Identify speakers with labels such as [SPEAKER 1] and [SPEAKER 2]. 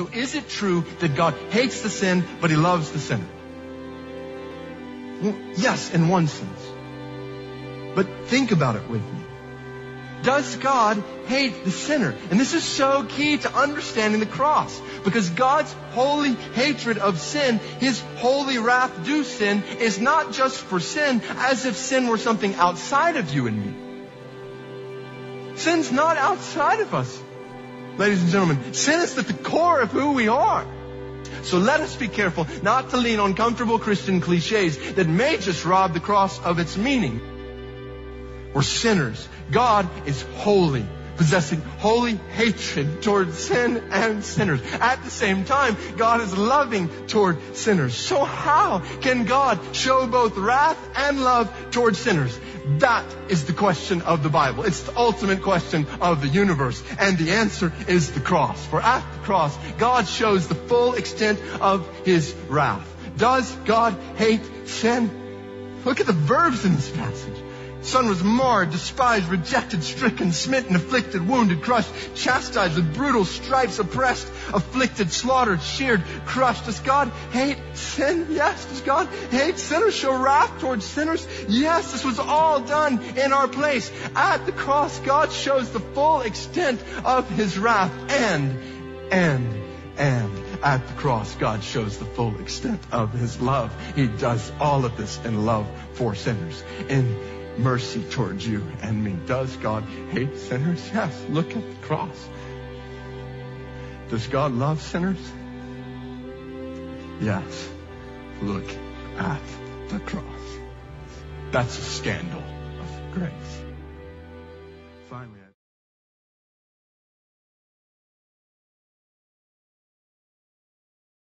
[SPEAKER 1] So is it true that God hates the sin, but he loves the sinner? Well, yes, in one sense. But think about it with me. Does God hate the sinner? And this is so key to understanding the cross. Because God's holy hatred of sin, His holy wrath due sin, is not just for sin, as if sin were something outside of you and me. Sin's not outside of us. Ladies and gentlemen, sin is at the core of who we are. So let us be careful not to lean on comfortable Christian cliches that may just rob the cross of its meaning. We're sinners. God is holy, possessing holy hatred toward sin and sinners. At the same time, God is loving toward sinners. So how can God show both wrath and love toward sinners? That is the question of the Bible. It's the ultimate question of the universe. And the answer is the cross. For at the cross, God shows the full extent of his wrath. Does God hate sin? Look at the verbs in this passage. Son was marred, despised, rejected, stricken, smitten, afflicted, wounded, crushed, chastised with brutal stripes, oppressed, afflicted, slaughtered, sheared, crushed. Does God hate sin? Yes. Does God hate sinners? Show wrath towards sinners? Yes. This was all done in our place. At the cross, God shows the full extent of His wrath. And, and, and at the cross, God shows the full extent of His love. He does all of this in love for sinners. In mercy towards you and me. Does God hate sinners? Yes. Look at the cross. Does God love sinners? Yes. Look at the cross. That's a scandal of grace. Finally.